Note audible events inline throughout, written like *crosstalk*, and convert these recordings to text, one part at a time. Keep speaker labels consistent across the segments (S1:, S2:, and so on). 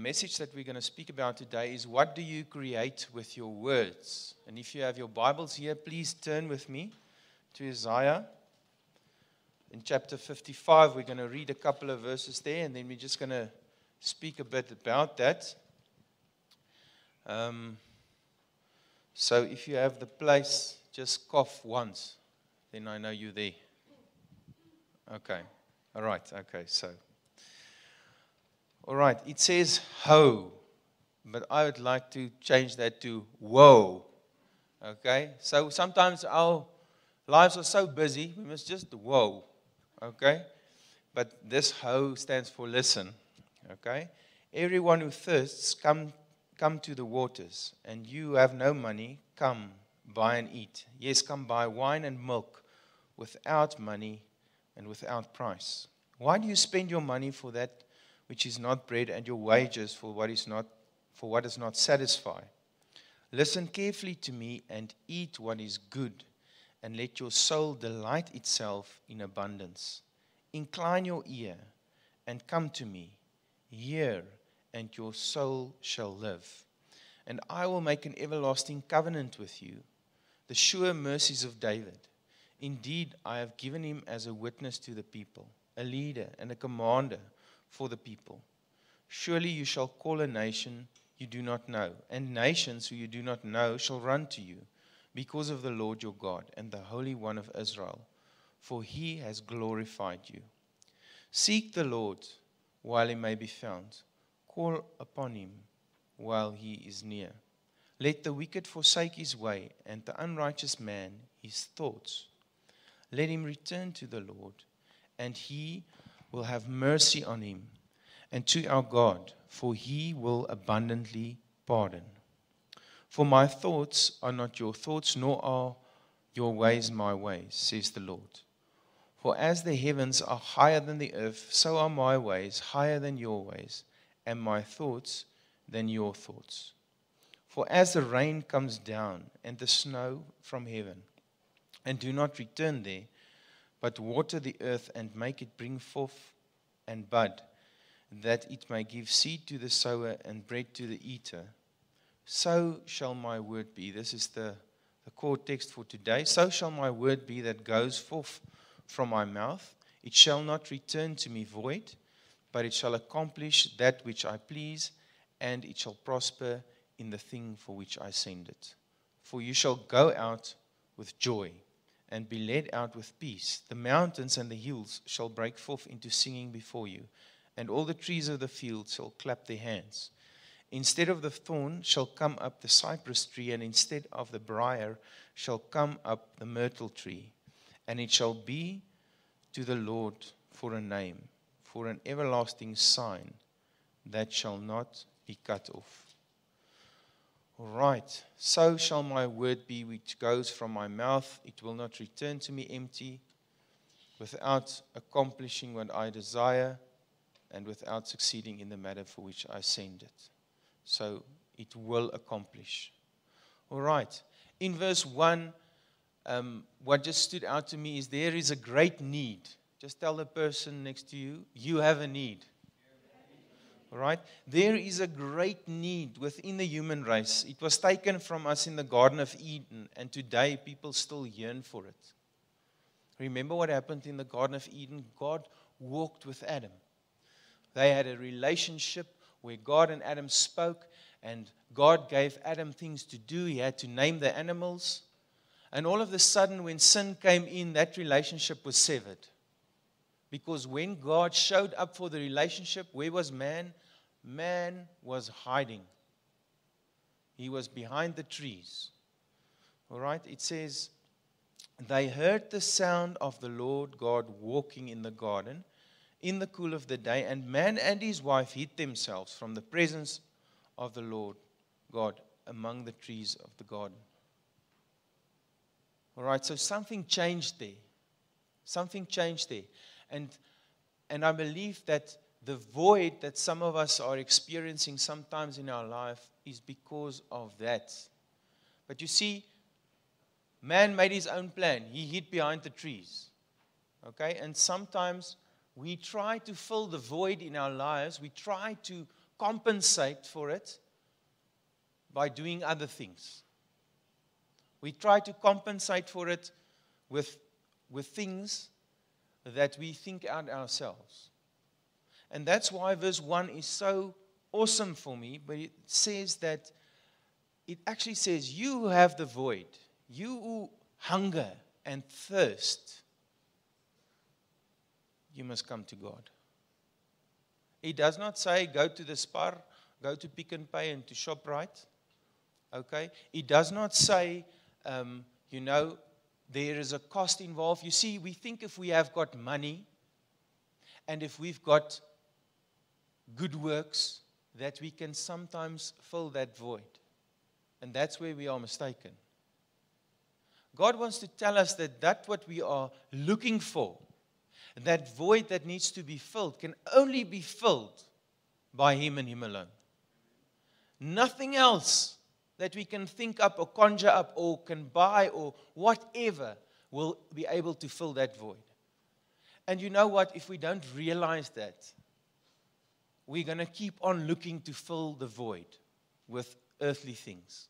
S1: message that we're going to speak about today is what do you create with your words? And if you have your Bibles here, please turn with me to Isaiah. In chapter 55, we're going to read a couple of verses there, and then we're just going to speak a bit about that. Um, so if you have the place, just cough once, then I know you're there. Okay. All right. Okay. So. All right, it says ho, but I would like to change that to whoa. Okay, so sometimes our lives are so busy, we must just whoa. Okay, but this ho stands for listen. Okay, everyone who thirsts, come, come to the waters, and you have no money, come buy and eat. Yes, come buy wine and milk without money and without price. Why do you spend your money for that? Which is not bread, and your wages for what is not for what does not satisfy. Listen carefully to me and eat what is good, and let your soul delight itself in abundance. Incline your ear and come to me. Hear, and your soul shall live. And I will make an everlasting covenant with you, the sure mercies of David. Indeed, I have given him as a witness to the people, a leader and a commander for the people. Surely you shall call a nation you do not know, and nations who you do not know shall run to you because of the Lord your God and the Holy One of Israel, for he has glorified you. Seek the Lord while he may be found, call upon him while he is near. Let the wicked forsake his way, and the unrighteous man his thoughts. Let him return to the Lord, and he will have mercy on him, and to our God, for he will abundantly pardon. For my thoughts are not your thoughts, nor are your ways my ways, says the Lord. For as the heavens are higher than the earth, so are my ways higher than your ways, and my thoughts than your thoughts. For as the rain comes down and the snow from heaven, and do not return there, but water the earth and make it bring forth and bud, that it may give seed to the sower and bread to the eater. So shall my word be. This is the, the core text for today. So shall my word be that goes forth from my mouth. It shall not return to me void, but it shall accomplish that which I please, and it shall prosper in the thing for which I send it. For you shall go out with joy and be led out with peace. The mountains and the hills shall break forth into singing before you, and all the trees of the field shall clap their hands. Instead of the thorn shall come up the cypress tree, and instead of the brier shall come up the myrtle tree. And it shall be to the Lord for a name, for an everlasting sign that shall not be cut off. All right, so shall my word be which goes from my mouth. It will not return to me empty, without accomplishing what I desire, and without succeeding in the matter for which I send it. So it will accomplish. All right, in verse 1, um, what just stood out to me is there is a great need. Just tell the person next to you, you have a need. Right? There is a great need within the human race. It was taken from us in the Garden of Eden, and today people still yearn for it. Remember what happened in the Garden of Eden? God walked with Adam. They had a relationship where God and Adam spoke, and God gave Adam things to do. He had to name the animals. And all of a sudden, when sin came in, that relationship was severed. Because when God showed up for the relationship, where was man? Man was hiding. He was behind the trees. All right, it says, They heard the sound of the Lord God walking in the garden in the cool of the day, and man and his wife hid themselves from the presence of the Lord God among the trees of the garden. All right, so something changed there. Something changed there. And, and I believe that the void that some of us are experiencing sometimes in our life is because of that. But you see, man made his own plan, he hid behind the trees. Okay? And sometimes we try to fill the void in our lives, we try to compensate for it by doing other things. We try to compensate for it with, with things that we think out ourselves. And that's why verse 1 is so awesome for me, but it says that it actually says, You who have the void, you who hunger and thirst, you must come to God. It does not say go to the Spar, go to Pick n Pay and to ShopRite. Okay? It does not say, um, you know, there is a cost involved. You see, we think if we have got money and if we've got good works, that we can sometimes fill that void. And that's where we are mistaken. God wants to tell us that that what we are looking for, that void that needs to be filled, can only be filled by Him and Him alone. Nothing else that we can think up or conjure up or can buy or whatever will be able to fill that void. And you know what? If we don't realize that, we're going to keep on looking to fill the void with earthly things.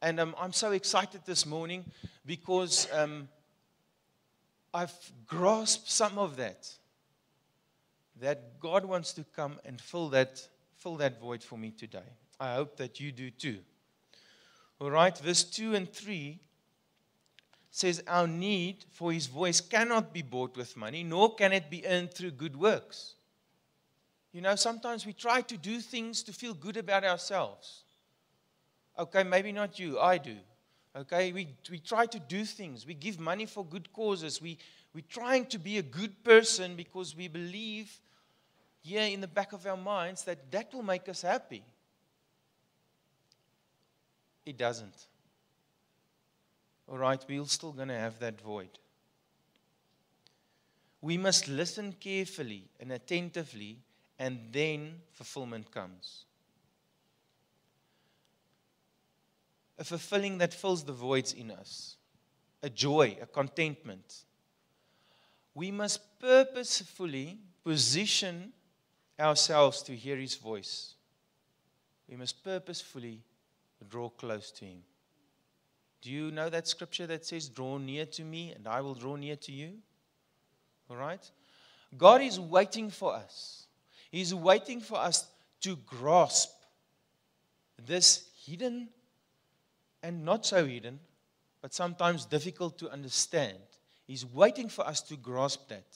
S1: And um, I'm so excited this morning because um, I've grasped some of that. That God wants to come and fill that, fill that void for me today. I hope that you do too. All right, verse 2 and 3 says, Our need for his voice cannot be bought with money, nor can it be earned through good works. You know, sometimes we try to do things to feel good about ourselves. Okay, maybe not you, I do. Okay, we, we try to do things. We give money for good causes. We, we're trying to be a good person because we believe here in the back of our minds that that will make us happy. It doesn't. All right, we're still going to have that void. We must listen carefully and attentively, and then fulfillment comes. A fulfilling that fills the voids in us, a joy, a contentment. We must purposefully position ourselves to hear His voice. We must purposefully draw close to him. Do you know that scripture that says, Draw near to me and I will draw near to you? All right? God is waiting for us. He's waiting for us to grasp this hidden and not so hidden, but sometimes difficult to understand. He's waiting for us to grasp that.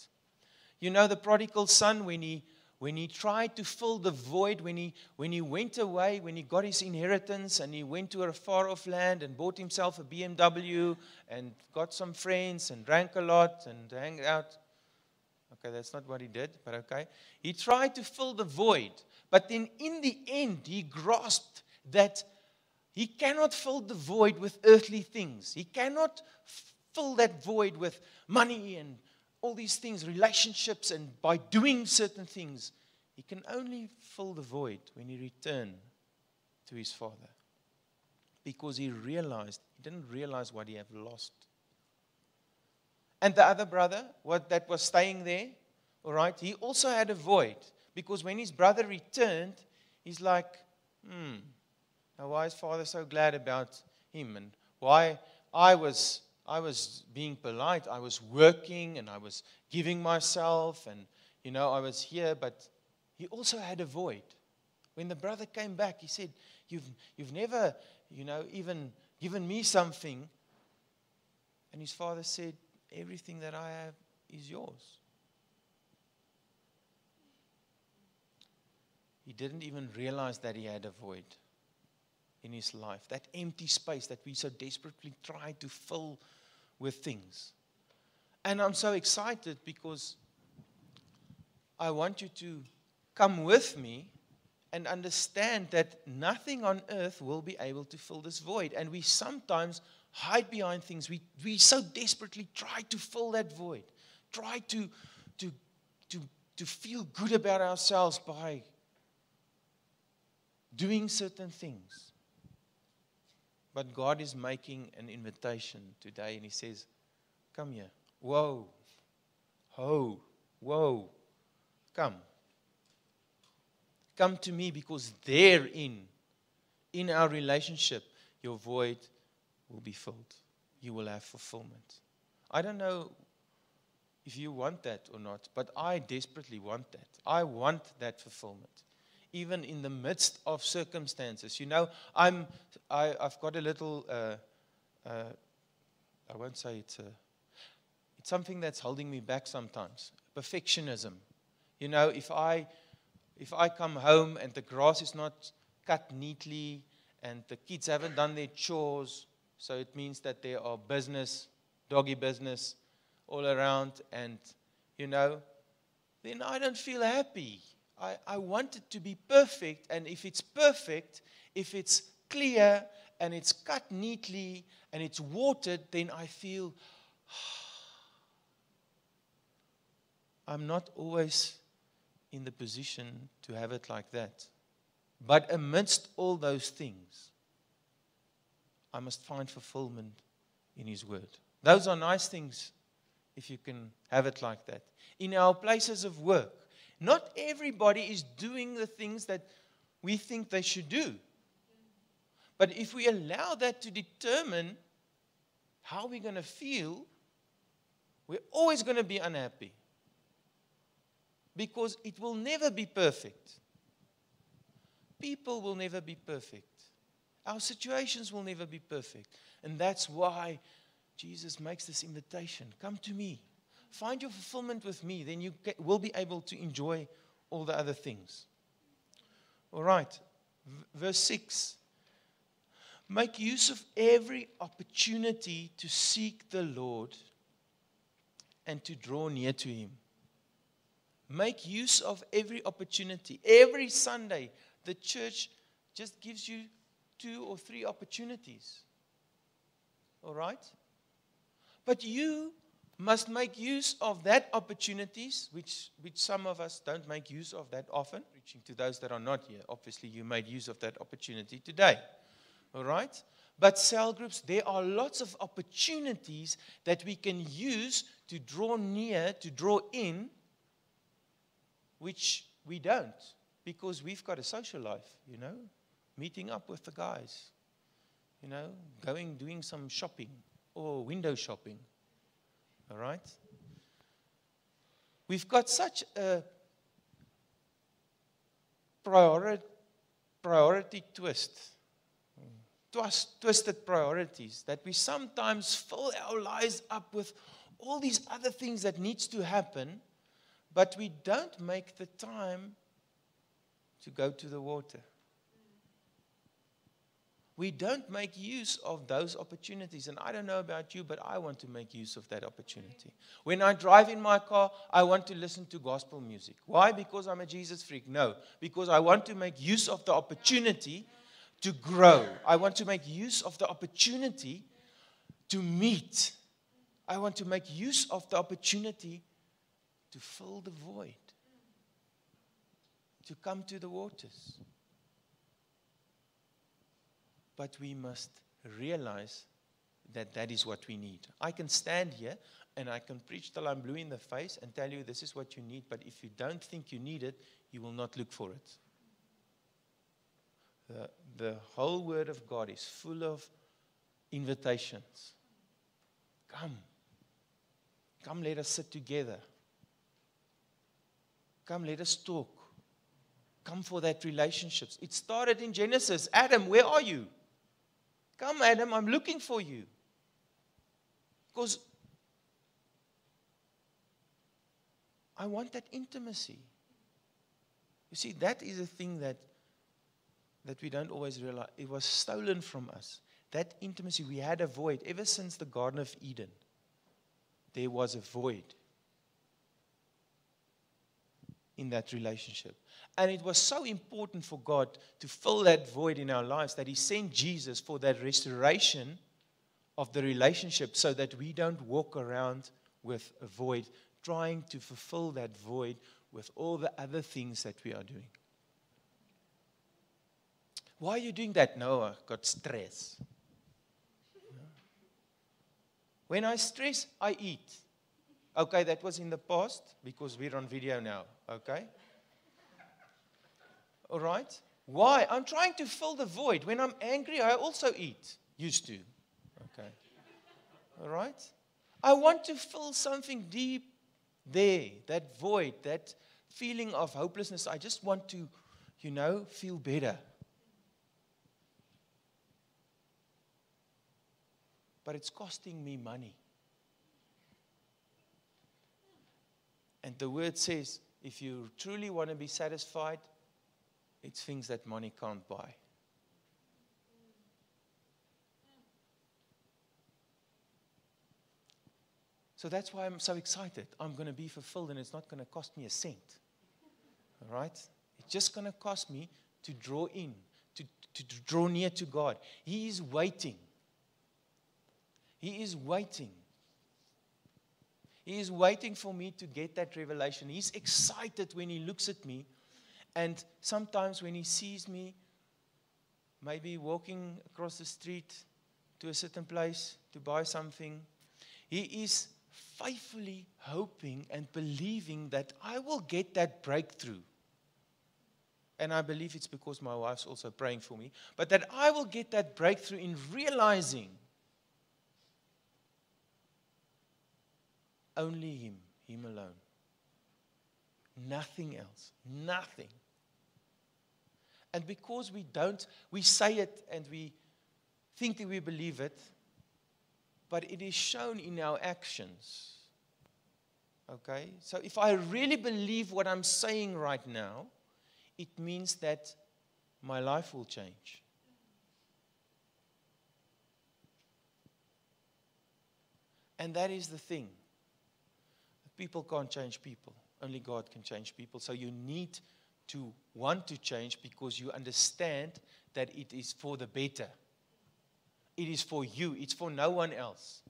S1: You know, the prodigal son, when he when he tried to fill the void, when he, when he went away, when he got his inheritance and he went to a far off land and bought himself a BMW and got some friends and drank a lot and hang out. Okay, that's not what he did, but okay. He tried to fill the void, but then in the end, he grasped that he cannot fill the void with earthly things. He cannot fill that void with money and all these things, relationships, and by doing certain things, he can only fill the void when he returned to his father. Because he realized, he didn't realize what he had lost. And the other brother, what that was staying there, all right, he also had a void. Because when his brother returned, he's like, hmm, now why is father so glad about him? And why I was I was being polite. I was working and I was giving myself and, you know, I was here, but he also had a void. When the brother came back, he said, You've, you've never, you know, even given me something. And his father said, Everything that I have is yours. He didn't even realize that he had a void in his life, that empty space that we so desperately try to fill with things. And I'm so excited because I want you to come with me and understand that nothing on earth will be able to fill this void. And we sometimes hide behind things. We, we so desperately try to fill that void, try to, to, to, to feel good about ourselves by doing certain things. But God is making an invitation today, and He says, Come here. Whoa. Ho. Whoa. Come. Come to me because therein, in our relationship, your void will be filled. You will have fulfillment. I don't know if you want that or not, but I desperately want that. I want that fulfillment. Even in the midst of circumstances. You know, I'm, I, I've got a little, uh, uh, I won't say it's a, it's something that's holding me back sometimes. Perfectionism. You know, if I, if I come home and the grass is not cut neatly and the kids haven't done their chores, so it means that there are business, doggy business all around, and you know, then I don't feel happy. I, I want it to be perfect, and if it's perfect, if it's clear and it's cut neatly and it's watered, then I feel *sighs* I'm not always in the position to have it like that. But amidst all those things, I must find fulfillment in His Word. Those are nice things if you can have it like that. In our places of work, not everybody is doing the things that we think they should do. But if we allow that to determine how we're going to feel, we're always going to be unhappy because it will never be perfect. People will never be perfect. Our situations will never be perfect. And that's why Jesus makes this invitation come to me. Find your fulfillment with me, then you will be able to enjoy all the other things. All right, verse 6. Make use of every opportunity to seek the Lord and to draw near to Him. Make use of every opportunity. Every Sunday, the church just gives you two or three opportunities. All right? But you must make use of that opportunities, which, which some of us don't make use of that often. Preaching to those that are not here. Obviously, you made use of that opportunity today. All right? But cell groups, there are lots of opportunities that we can use to draw near, to draw in which we don't because we've got a social life, you know, meeting up with the guys, you know, going, doing some shopping or window shopping. All right? We've got such a priority, priority twist, twist, twisted priorities that we sometimes fill our lives up with all these other things that needs to happen but we don't make the time to go to the water. We don't make use of those opportunities. And I don't know about you, but I want to make use of that opportunity. When I drive in my car, I want to listen to gospel music. Why? Because I'm a Jesus freak? No, because I want to make use of the opportunity to grow. I want to make use of the opportunity to meet. I want to make use of the opportunity to fill the void, to come to the waters. But we must realize that that is what we need. I can stand here and I can preach till I'm blue in the face and tell you this is what you need, but if you don't think you need it, you will not look for it. The, the whole Word of God is full of invitations. Come. Come, let us sit together. Come, let us talk. Come for that relationships. It started in Genesis. Adam, where are you? Come, Adam, I'm looking for you. Because I want that intimacy. You see, that is a thing that, that we don't always realize. It was stolen from us. That intimacy, we had a void. Ever since the Garden of Eden, there was a void in that relationship. And it was so important for God to fill that void in our lives that He sent Jesus for that restoration of the relationship so that we don't walk around with a void, trying to fulfill that void with all the other things that we are doing. Why are you doing that? No, I got stress. When I stress, I eat. Okay, that was in the past because we're on video now. Okay? All right? Why? I'm trying to fill the void. When I'm angry, I also eat. Used to. Okay. All right? I want to fill something deep there, that void, that feeling of hopelessness. I just want to, you know, feel better. But it's costing me money. And the word says if you truly want to be satisfied, it's things that money can't buy. So that's why I'm so excited. I'm going to be fulfilled and it's not going to cost me a cent. All right? It's just going to cost me to draw in, to, to, to draw near to God. He is waiting. He is waiting. He is waiting for me to get that revelation. He's excited when he looks at me. And sometimes when he sees me, maybe walking across the street to a certain place to buy something, he is faithfully hoping and believing that I will get that breakthrough. And I believe it's because my wife's also praying for me, but that I will get that breakthrough in realizing only Him, Him alone. Nothing else. Nothing. And because we don't, we say it and we think that we believe it, but it is shown in our actions. Okay? So if I really believe what I'm saying right now, it means that my life will change. And that is the thing. People can't change people. Only God can change people. So you need to want to change because you understand that it is for the better. It is for you, it's for no one else.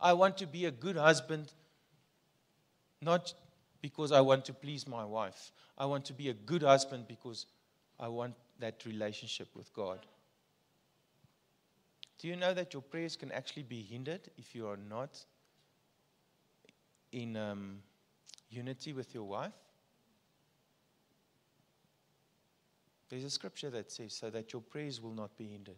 S1: I want to be a good husband, not because I want to please my wife. I want to be a good husband because I want that relationship with God. Do you know that your prayers can actually be hindered if you are not in um, unity with your wife? There's a scripture that says, so that your prayers will not be hindered.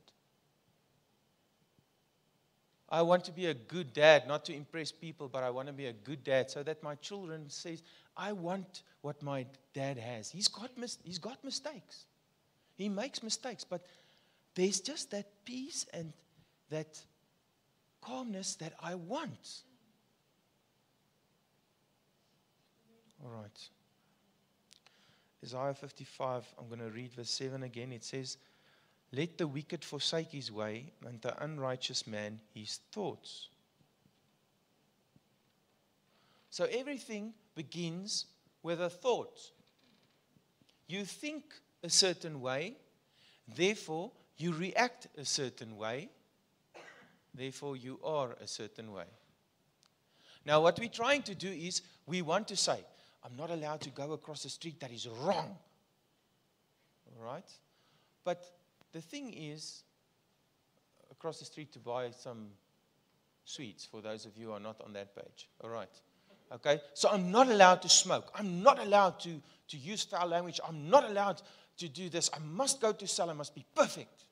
S1: I want to be a good dad, not to impress people, but I want to be a good dad so that my children says, I want what my dad has. He's got, mis- he's got mistakes. He makes mistakes, but there's just that peace and that calmness that I want. All right. Isaiah 55, I'm going to read verse 7 again. It says, let the wicked forsake his way, and the unrighteous man his thoughts. So everything begins with a thought. You think a certain way, therefore you react a certain way, therefore you are a certain way. Now, what we're trying to do is we want to say, I'm not allowed to go across the street that is wrong. All right? But the thing is, across the street to buy some sweets for those of you who are not on that page. All right. Okay? So I'm not allowed to smoke. I'm not allowed to, to use foul language. I'm not allowed to do this. I must go to cell. I must be perfect.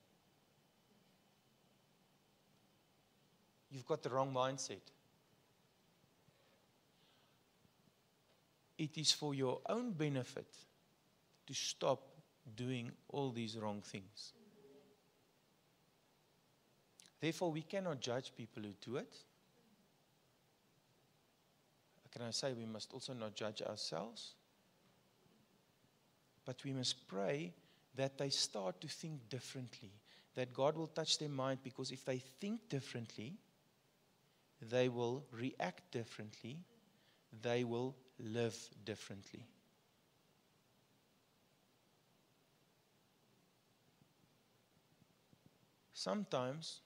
S1: You've got the wrong mindset. It is for your own benefit to stop doing all these wrong things. Therefore, we cannot judge people who do it. Can I say we must also not judge ourselves? But we must pray that they start to think differently, that God will touch their mind because if they think differently, they will react differently, they will live differently. Sometimes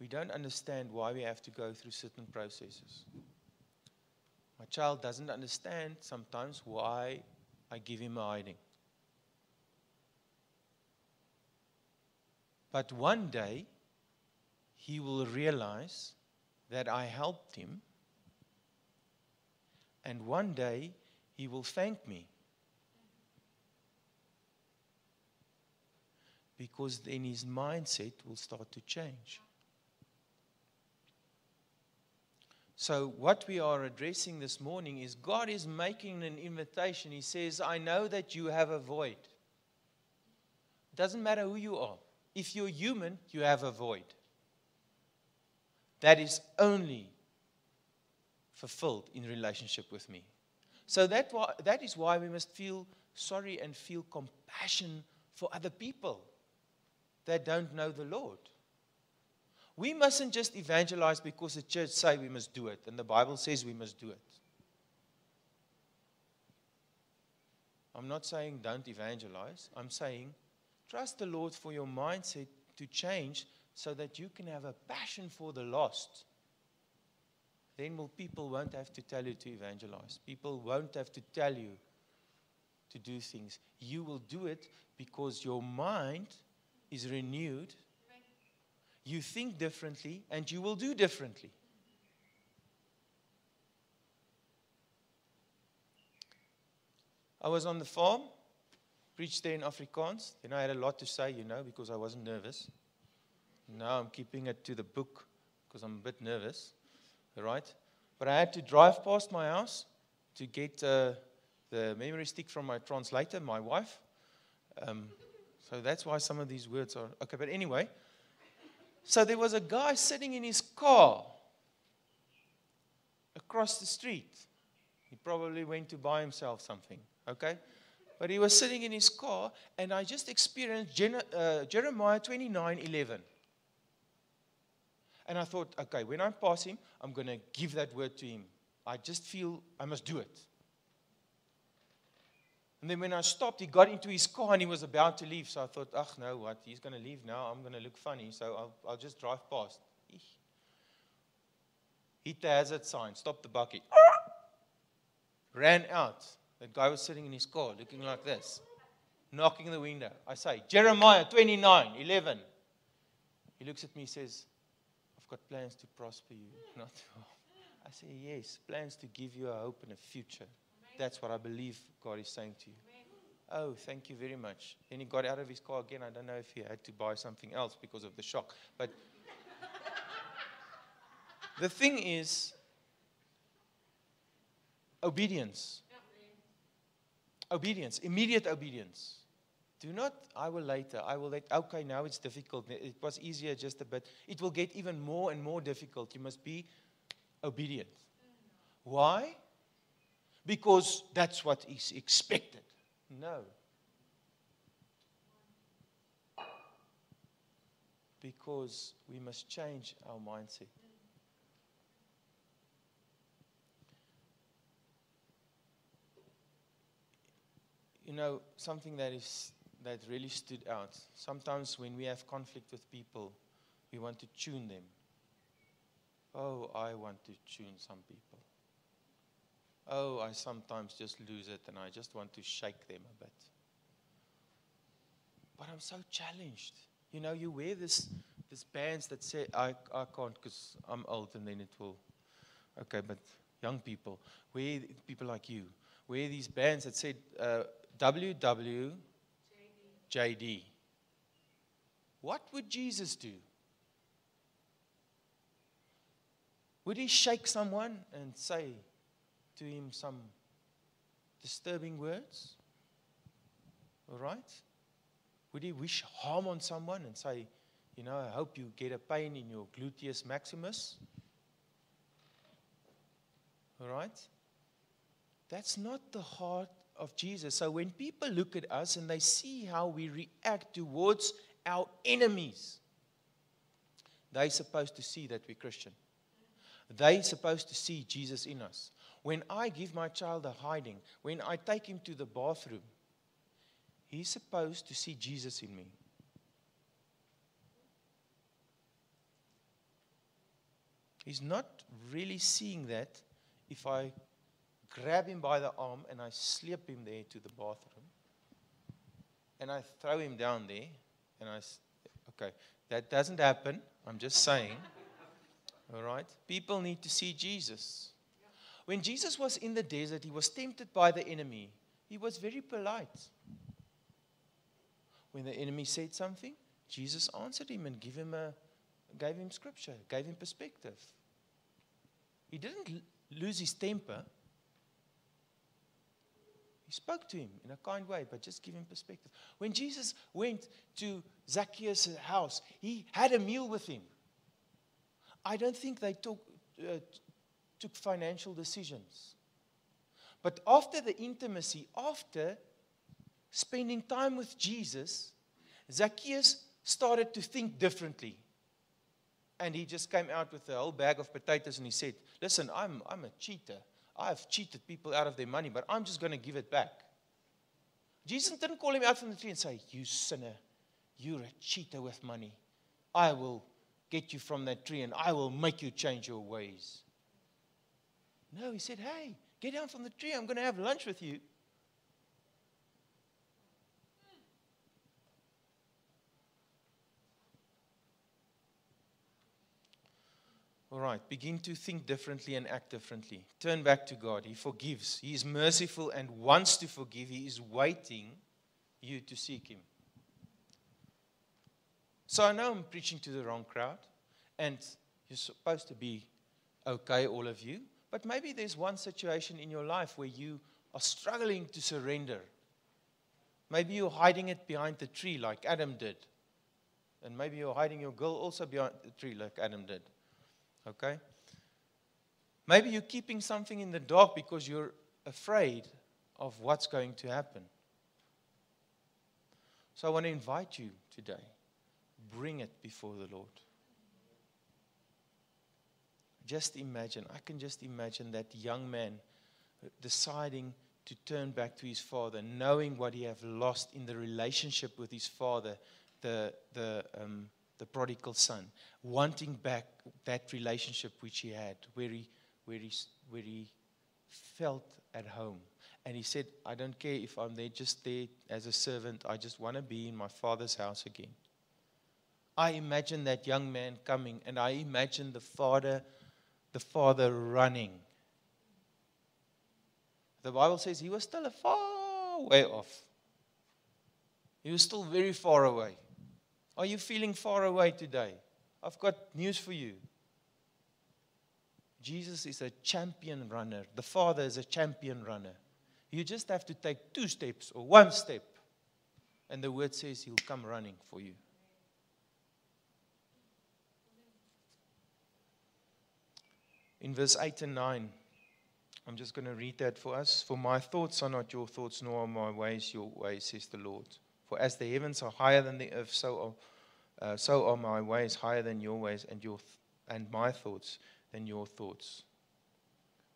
S1: we don't understand why we have to go through certain processes. My child doesn't understand sometimes why I give him a hiding. But one day, he will realize that I helped him. And one day, he will thank me. because then his mindset will start to change. So, what we are addressing this morning is God is making an invitation. He says, I know that you have a void. It doesn't matter who you are. If you're human, you have a void. That is only fulfilled in relationship with me. So that, that is why we must feel sorry and feel compassion for other people that don't know the Lord. We mustn't just evangelize because the church say we must do it and the Bible says we must do it. I'm not saying don't evangelize. I'm saying trust the Lord for your mindset to change so that you can have a passion for the lost. Then will people won't have to tell you to evangelize. People won't have to tell you to do things. You will do it because your mind is renewed. You think differently and you will do differently. I was on the farm, preached there in Afrikaans. Then I had a lot to say, you know, because I wasn't nervous. Now I'm keeping it to the book because I'm a bit nervous, right? But I had to drive past my house to get uh, the memory stick from my translator, my wife. Um, so that's why some of these words are okay. But anyway, so there was a guy sitting in his car across the street. He probably went to buy himself something, okay? But he was sitting in his car, and I just experienced Gen- uh, Jeremiah 29 11. And I thought, okay, when I pass him, I'm going to give that word to him. I just feel I must do it. And then when I stopped, he got into his car and he was about to leave. So I thought, ach, no, what? He's going to leave now. I'm going to look funny. So I'll, I'll just drive past. Hit the hazard sign, stop the bakkie. Ran out. That guy was sitting in his car looking like this, knocking the window. I say, Jeremiah 29 11. He looks at me says, got plans to prosper you, *laughs* not to harm. I say, Yes, plans to give you a hope and a future. That's what I believe God is saying to you. Oh, thank you very much. Then he got out of his car again. I don't know if he had to buy something else because of the shock. But *laughs* the thing is, obedience. Obedience, immediate obedience. Do not, I will later, I will later. Okay, now it's difficult. It was easier just a bit. It will get even more and more difficult. You must be obedient. Why? Because that's what is expected. No. Because we must change our mindset. You know, something that is that really stood out. Sometimes when we have conflict with people, we want to tune them. Oh, I want to tune some people. Oh, I sometimes just lose it and I just want to shake them a bit. But I'm so challenged. You know, you wear this this bands that say I, I can't because I'm old and then it will okay, but young people, wear people like you, wear these bands that say uh, WW JD. What would Jesus do? Would he shake someone and say to him some disturbing words? All right? Would he wish harm on someone and say, you know, I hope you get a pain in your gluteus maximus? All right? That's not the heart of Jesus. So when people look at us and they see how we react towards our enemies, they're supposed to see that we're Christian. They're supposed to see Jesus in us. When I give my child a hiding, when I take him to the bathroom, he's supposed to see Jesus in me. He's not really seeing that if I grab him by the arm and I slip him there to the bathroom. And I throw him down there. And I, okay, that doesn't happen. I'm just saying. *laughs* All right? People need to see Jesus. When Jesus was in the desert, he was tempted by the enemy. He was very polite. when the enemy said something, Jesus answered him and gave him, a, gave him scripture, gave him perspective. He didn't lose his temper. He spoke to him in a kind way, but just give him perspective. When Jesus went to Zacchaeus' house, he had a meal with him. I don't think they took, uh, took financial decisions. But after the intimacy, after spending time with Jesus, Zacchaeus started to think differently. And he just came out with a whole bag of potatoes and he said, Listen, I'm, I'm a cheater. I've cheated people out of their money, but I'm just going to give it back. Jesus didn't call him out from the tree and say, You sinner, you're a cheater with money. I will get you from that tree and I will make you change your ways. No, he said, Hey, get down from the tree. I'm going to have lunch with you. All right, begin to think differently and act differently. Turn back to God. He forgives. He is merciful and wants to forgive. He is waiting you to seek Him. So I know I'm preaching to the wrong crowd, and you're supposed to be okay, all of you. But maybe there's one situation in your life where you are struggling to surrender. Maybe you're hiding it behind the tree like Adam did. And maybe you're hiding your girl also behind the tree like Adam did. Okay? Maybe you're keeping something in the dark because you're afraid of what's going to happen. So I want to invite you today bring it before the Lord. Just imagine, I can just imagine that young man deciding to turn back to his father, knowing what he have lost in the relationship with his father, the, the, um, the prodigal son, wanting back that relationship which he had, where he, where he, where he felt at home. And he said, I don't care if I'm there just there as a servant, I just want to be in my father's house again. I imagine that young man coming, and I imagine the father, the father running. The Bible says he was still a far way off. He was still very far away. Are you feeling far away today? I've got news for you. Jesus is a champion runner. The Father is a champion runner. You just have to take two steps or one step, and the word says He'll come running for you. In verse 8 and 9, I'm just going to read that for us. For my thoughts are not your thoughts, nor are my ways your ways, says the Lord. For as the heavens are higher than the earth, so are, uh, so are my ways higher than your ways, and, your th- and my thoughts than your thoughts.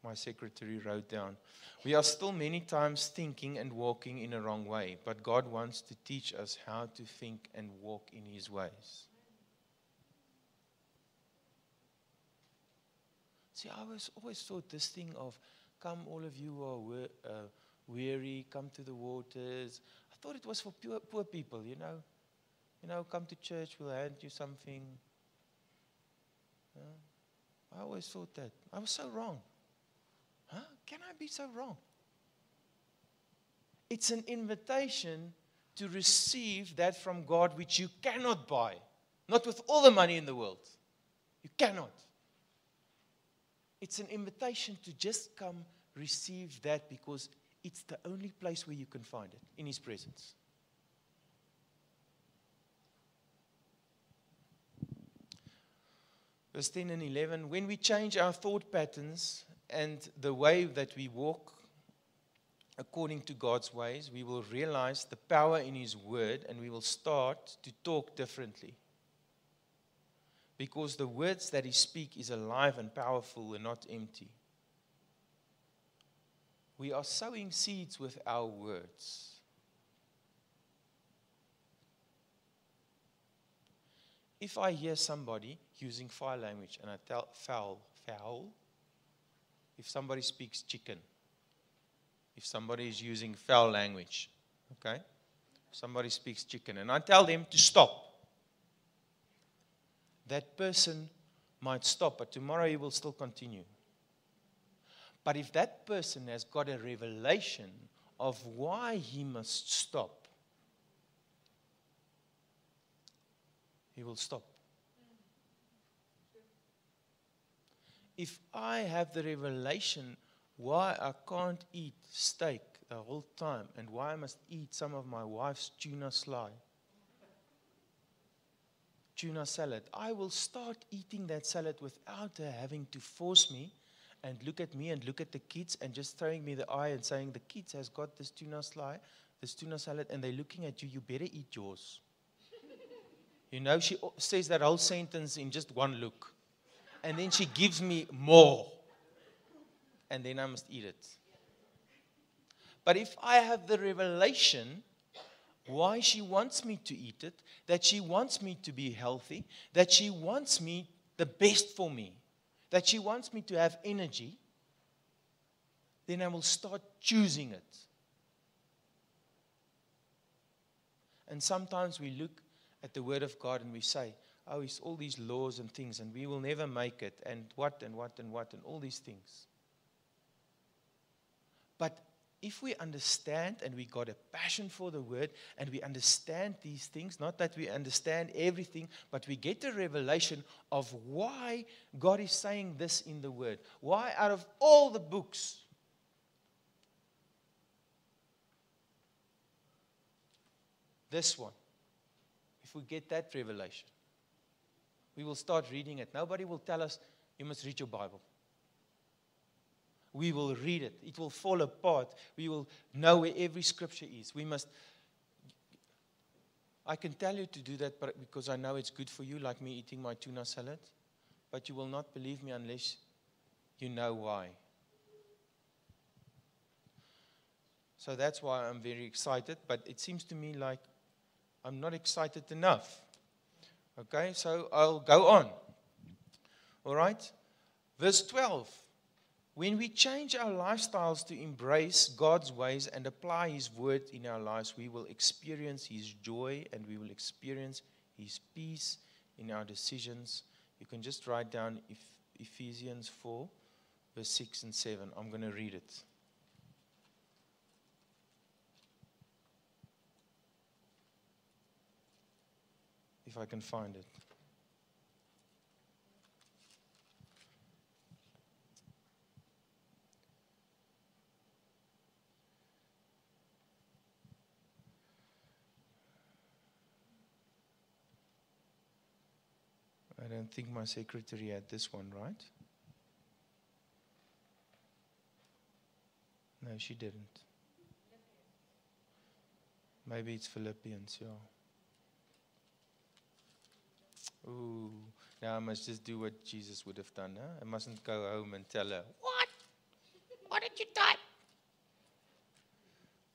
S1: My secretary wrote down. We are still many times thinking and walking in a wrong way, but God wants to teach us how to think and walk in His ways. See, I was always thought this thing of, come, all of you who are we- uh, weary, come to the waters. I thought it was for poor, poor people, you know. You know, come to church, we'll hand you something. I always thought that. I was so wrong. Huh? Can I be so wrong? It's an invitation to receive that from God which you cannot buy. Not with all the money in the world. You cannot. It's an invitation to just come receive that because it's the only place where you can find it in His presence. Verse 10 and 11 When we change our thought patterns and the way that we walk according to God's ways, we will realize the power in His Word and we will start to talk differently. Because the words that He speaks is alive and powerful and not empty. We are sowing seeds with our words. If I hear somebody using foul language and I tell foul, foul, if somebody speaks chicken, if somebody is using foul language, okay? Somebody speaks chicken, and I tell them to stop. That person might stop, but tomorrow he will still continue. But if that person has got a revelation of why he must stop, He will stop. If I have the revelation why I can't eat steak the whole time and why I must eat some of my wife's tuna sly, tuna salad, I will start eating that salad without her having to force me and look at me and look at the kids and just throwing me the eye and saying, The kids has got this tuna sly, this tuna salad, and they're looking at you, you better eat yours. You know, she says that whole sentence in just one look. And then she gives me more. And then I must eat it. But if I have the revelation why she wants me to eat it, that she wants me to be healthy, that she wants me the best for me, that she wants me to have energy, then I will start choosing it. And sometimes we look at the Word of God and we say, oh, it's all these laws and things, and we will never make it, and what and what and what, and all these things. But if we understand and we got a passion for the word and we understand these things, not that we understand everything, but we get a revelation of why God is saying this in the word. Why, out of all the books, this one, if we get that revelation, we will start reading it. Nobody will tell us, you must read your Bible we will read it. It will fall apart. We will know where every scripture is. We must. I can tell you to do that because I know it's good for you, like me eating my tuna salad. But you will not believe me unless you know why. So that's why I'm very excited. But it seems to me like I'm not excited enough. Okay, so I'll go on. All right? Verse 12. When we change our lifestyles to embrace God's ways and apply His word in our lives, we will experience His joy and we will experience His peace in our decisions. You can just write down Ephesians 4, verse 6 and 7. I'm going to read it. If I can find it. I don't think my secretary had this one, right? No, she didn't. Maybe it's Philippians, yeah. Ooh, now I must just do what Jesus would have done. Huh? I mustn't go home and tell her, What? What did you type?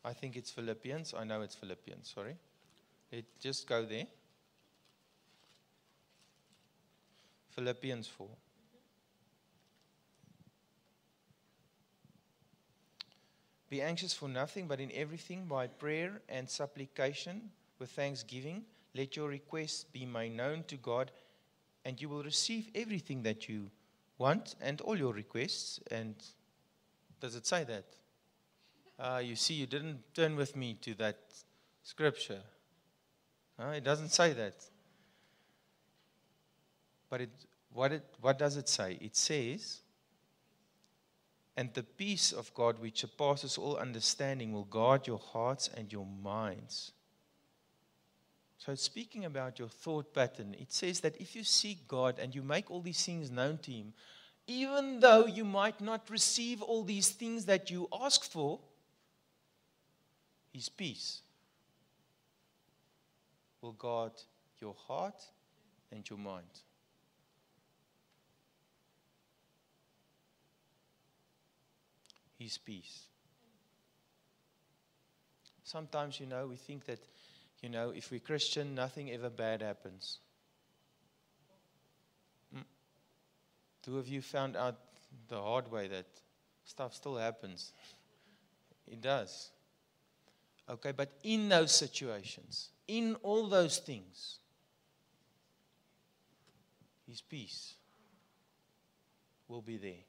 S1: I think it's Philippians. I know it's Philippians, sorry. Let just go there. Philippians 4. Be anxious for nothing, but in everything by prayer and supplication with thanksgiving, let your requests be made known to God, and you will receive everything that you want and all your requests. And does it say that? Uh, you see, you didn't turn with me to that scripture. Uh, it doesn't say that. But it what, it, what does it say? It says, And the peace of God, which surpasses all understanding, will guard your hearts and your minds. So it's speaking about your thought pattern. It says that if you seek God and you make all these things known to Him, even though you might not receive all these things that you ask for, His peace will guard your heart and your mind. His peace. Sometimes, you know, we think that, you know, if we're Christian, nothing ever bad happens. Mm. Two of you found out the hard way that stuff still happens. *laughs* It does. Okay, but in those situations, in all those things, His peace will be there.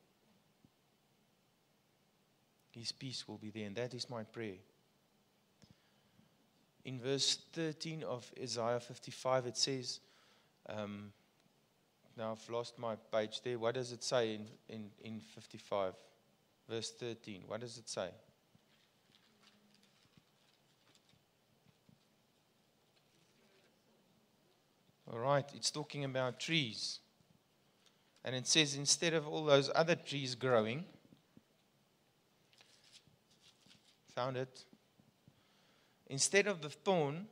S1: His peace will be there. And that is my prayer. In verse 13 of Isaiah 55, it says, Um, now I've lost my page there. What does it say in, in, in 55, verse 13? What does it say? All right, it's talking about trees. And it says instead of all those other trees growing, found it, instead of the thorn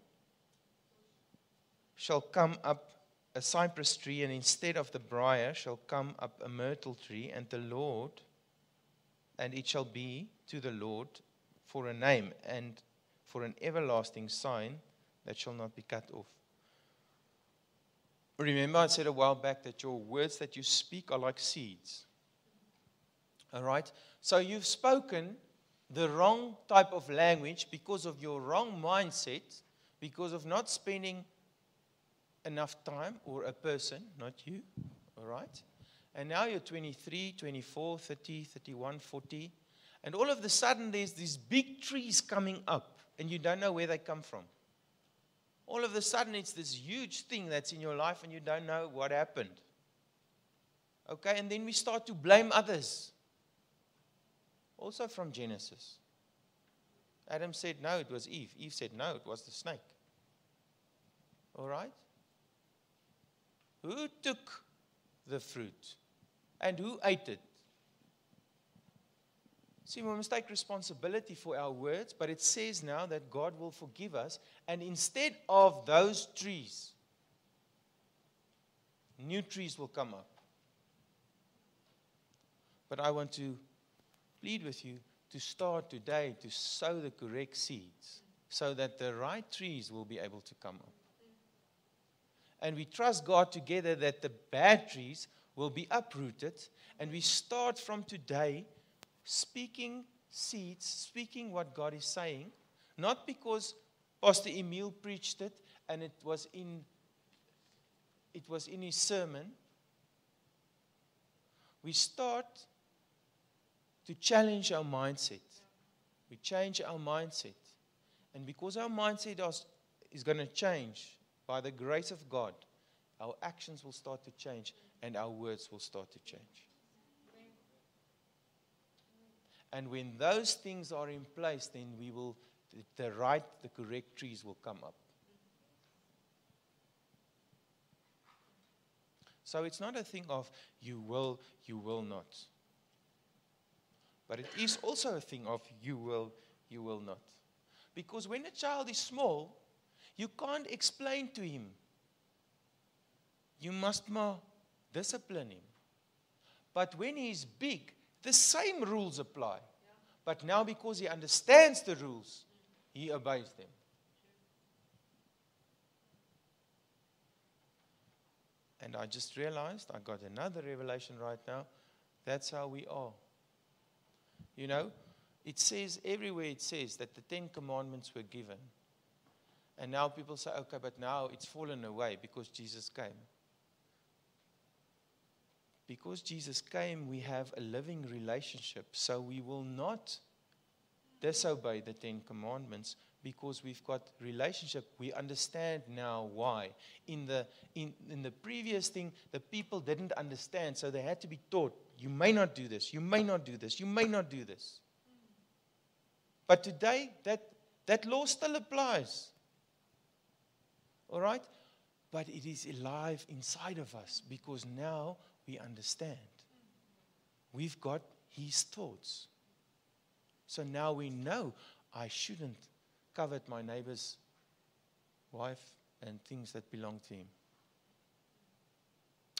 S1: shall come up a cypress tree, and instead of the brier shall come up a myrtle tree, and the Lord, and it shall be to the Lord for a name and for an everlasting sign that shall not be cut off. Remember, I said a while back that your words that you speak are like seeds. All right? So you've spoken the wrong type of language because of your wrong mindset, because of not spending enough time, or a person, not you, all right? And now you're 23, 24, 30, 31, 40, and all of a the sudden there's these big trees coming up, and you don't know where they come from. All of a sudden it's this huge thing that's in your life, and you don't know what happened. Okay, and then we start to blame others. Also from Genesis. Adam said, No, it was Eve. Eve said, No, it was the snake. All right? Who took the fruit? And who ate it? See, we must take responsibility for our words, but it says now that God will forgive us. And instead of those trees, new trees will come up. But I want to plead with you to start today to sow the correct seeds so that the right trees will be able to come up and we trust God together that the bad trees will be uprooted. And we start from today speaking seeds, speaking what God is saying, not because Pastor Emile preached it and it was in it was in his sermon. We start to challenge our mindset. We change our mindset. And because our mindset is, going to change, by the grace of God, our actions will start to change and our words will start to change. And when those things are in place, then we will, the right, the correct trees will come up. So it's not a thing of you will, you will not. But it is also a thing of you will, you will not. Because when a child is small, you can't explain to him. You must more discipline him. But when he's big, the same rules apply. But now, because he understands the rules, he obeys them. And I just realized I got another revelation right now. That's how we are. You know, it says everywhere it says that the Ten Commandments were given. And now people say, okay, but now it's fallen away because Jesus came. Because Jesus came, we have a living relationship. So we will not disobey the Ten Commandments because we've got relationship. We understand now why. In the, in, in the previous thing, the people didn't understand, so they had to be taught, you may not do this, you may not do this, you may not do this. But today, that, that law still applies. All right? But it is alive inside of us because now we understand. We've got his thoughts. So now we know I shouldn't covet my neighbor's wife and things that belong to him.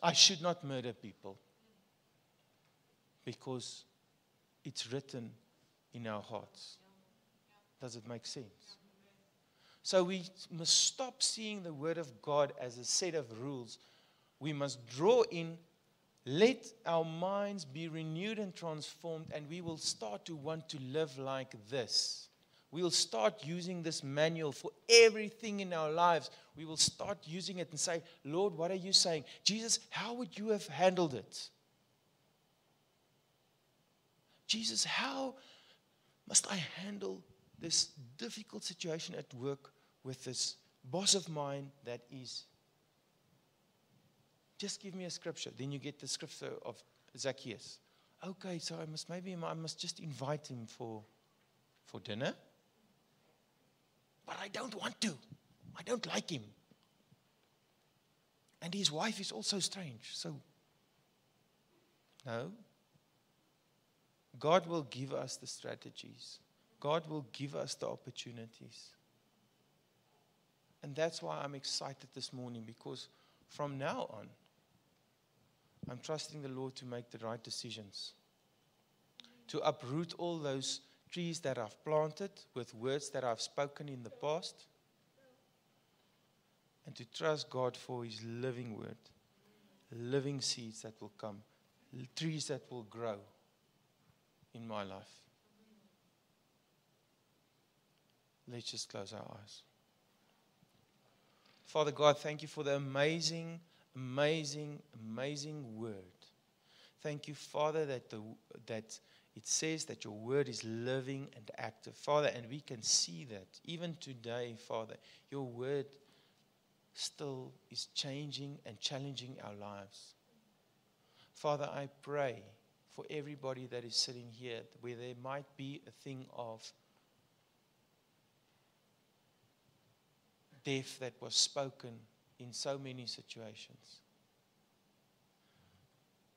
S1: I should not murder people because it's written in our hearts. Does it make sense? So we must stop seeing the Word of God as a set of rules. We must draw in, let our minds be renewed and transformed, and we will start to want to live like this. We'll start using this manual for everything in our lives. We will start using it and say, Lord, what are you saying? Jesus, how would you have handled it? Jesus, how must I handle this difficult situation at work with this boss of mine that is Just give me a scripture. Then you get the scripture of Zacchaeus. Okay, so I must maybe I must just invite him for, for dinner. But I don't want to. I don't like him. And his wife is also strange. So, no. God will give us the strategies, God will give us the opportunities. And that's why I'm excited this morning because from now on, I'm trusting the Lord to make the right decisions, to uproot all those trees that I've planted with words that I've spoken in the past, and to trust God for His living word, living seeds that will come, trees that will grow in my life. Let's just close our eyes. Father God, thank you for the amazing, amazing, amazing word. Thank you, Father, that, the, that it says that your word is living and active. Father, and we can see that even today, Father, your word still is changing and challenging our lives. Father, I pray for everybody that is sitting here where there might be a thing of death that was spoken in so many situations.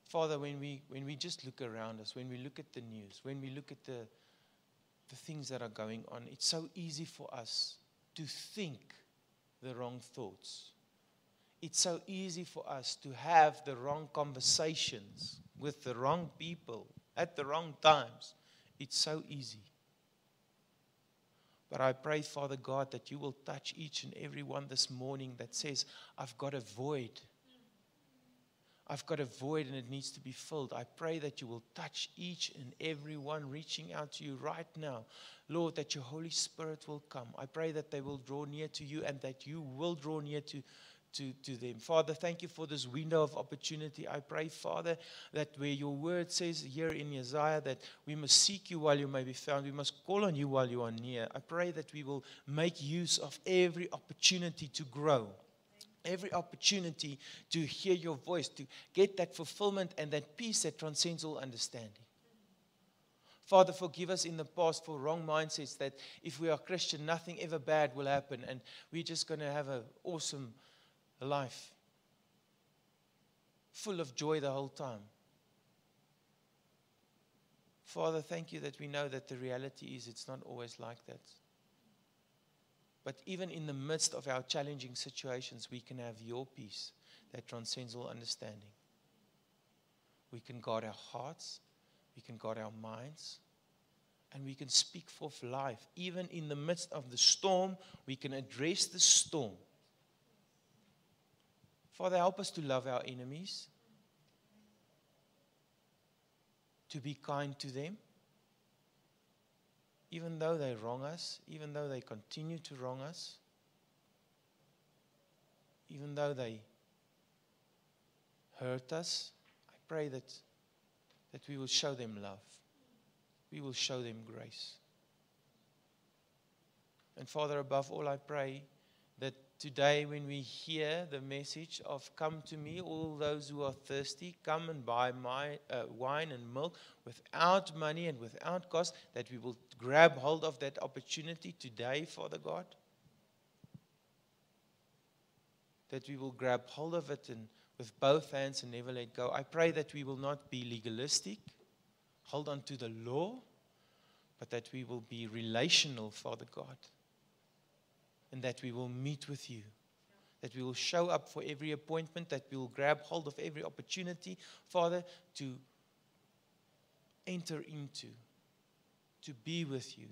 S1: Father, when we, when we just look around us, when we look at the news, when we look at the, the things that are going on, it's so easy for us to think the wrong thoughts. It's so easy for us to have the wrong conversations with the wrong people at the wrong times. It's so easy. But I pray, Father God, that you will touch each and every one this morning that says, I've got a void. I've got a void and it needs to be filled. I pray that you will touch each and every one reaching out to you right now. Lord, that your Holy Spirit will come. I pray that they will draw near to you and that you will draw near to, to, to them. Father, thank you for this window of opportunity. I pray, Father, that where your word says here in Isaiah that we must seek you while you may be found, we must call on you while you are near. I pray that we will make use of every opportunity to grow. Every opportunity to hear your voice, to get that fulfillment and that peace that transcends all understanding. Father, forgive us in the past for wrong mindsets that if we are Christian, nothing ever bad will happen and we're just going to have an awesome a life full of joy the whole time. Father, thank you that we know that the reality is it's not always like that. But even in the midst of our challenging situations, we can have your peace that transcends all understanding. We can guard our hearts, we can guard our minds, and we can speak forth life. Even in the midst of the storm, we can address the storm Father, help us to love our enemies, to be kind to them, even though they wrong us, even though they continue to wrong us, even though they hurt us. I pray that, that we will show them love, we will show them grace. And Father, above all, I pray today when we hear the message of come to me all those who are thirsty come and buy my uh, wine and milk without money and without cost that we will grab hold of that opportunity today father god. That we will grab hold of it and with both hands and never let go. I pray that we will not be legalistic hold on to the law but that we will be relational father god and that we will meet with you. That we will show up for every appointment, that we will grab hold of every opportunity, Father, to enter into, to be with you,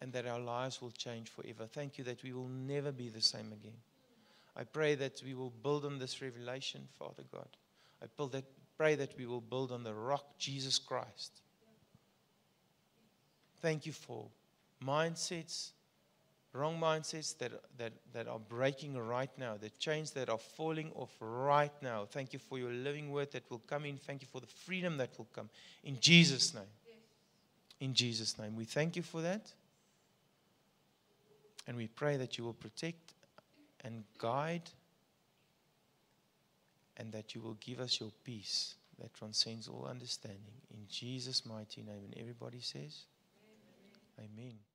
S1: and that our lives will change forever. Thank you that we will never be the same again. I pray that we will build on this revelation, Father God. I that, pray that we will build on the rock, Jesus Christ. Thank you for mindsets wrong mindsets that, that, that are breaking right now, the chains that are falling off right now. Thank you for your living word that will come in. Thank you for the freedom that will come. In Jesus' name. In Jesus' name. We thank you for that. And we pray that you will protect and guide and that you will give us your peace that transcends all understanding. In Jesus' mighty name. And everybody says, Amen. Amen.